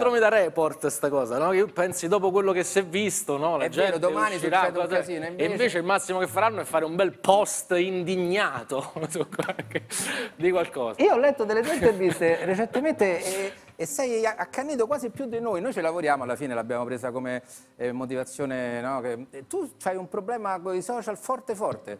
sindrome da report sta cosa, no? Che pensi dopo quello che si è visto, no? La È gente vero, domani uscirà, succede un cosa- casino, E invece- invece il massimo che faranno è fare un bel post indignato su qualche- di qualcosa. Io ho letto delle tue interviste recentemente e, e sei accannito quasi più di noi. Noi ce lavoriamo, alla fine l'abbiamo presa come eh, motivazione. no? Che- e tu hai un problema con i social forte forte.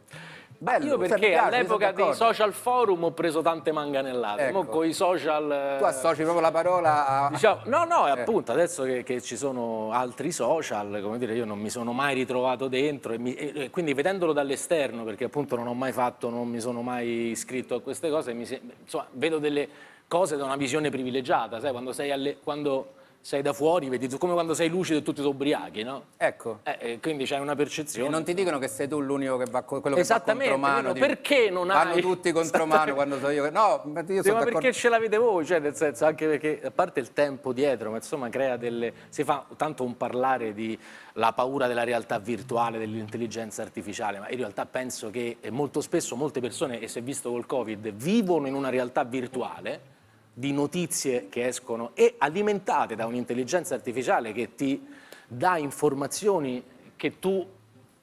Bello, Io perché all'epoca dei social forum ho preso tante manganellate, Ecco. con i social... eh, Tu associ proprio la parola a... Diciamo, no, no, Eh. appunto adesso che, che ci sono altri social, come dire, io non mi sono mai ritrovato dentro e, mi- e- e quindi vedendolo dall'esterno, perché appunto non ho mai fatto, non mi sono mai iscritto a queste cose, mi insomma, vedo delle cose da una visione privilegiata, sai, quando sei, alle- quando sei da fuori, vedi come quando sei lucido e tutti sono ubriachi, no? Ecco. Eh, eh, quindi c'hai una E percezione. non ti dicono che sei tu l'unico che va quello che va contro mano. vero, perché non Vanno hai- tutti contro mano quando so io. No, ma io Sì, sono ma perché ce l'avete voi? Cioè, nel senso, anche perché, a parte il tempo dietro, ma insomma crea delle... Si fa tanto un parlare di la paura della realtà virtuale, dell'intelligenza artificiale, ma in realtà penso che eh, molto spesso molte persone, e si è visto col Covid, vivono in una realtà virtuale di notizie che escono e alimentate da un'intelligenza artificiale che ti dà informazioni che tu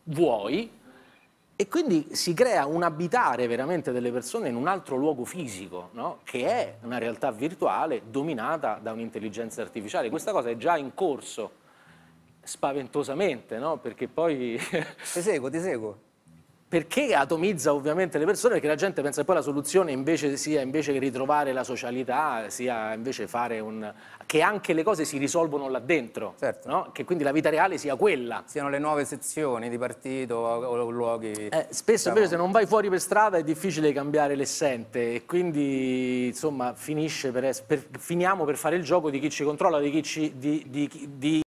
vuoi e quindi si crea un abitare veramente delle persone in un altro luogo fisico, no? che è una realtà virtuale dominata da un'intelligenza artificiale. Questa cosa è già in corso, spaventosamente, no? perché poi... Ti seguo, ti seguo. Perché atomizza ovviamente le persone? Perché la gente pensa che poi la soluzione invece sia invece che ritrovare la socialità, sia invece fare un. che anche le cose si risolvono là dentro. Certo. no? Che quindi la vita reale sia quella. Siano le nuove sezioni di partito o, luoghi. Eh, spesso diciamo, invece se non vai fuori per strada è difficile cambiare l'essente e quindi insomma finisce per, per- finiamo per fare il gioco di chi ci controlla, di chi ci. di- di- di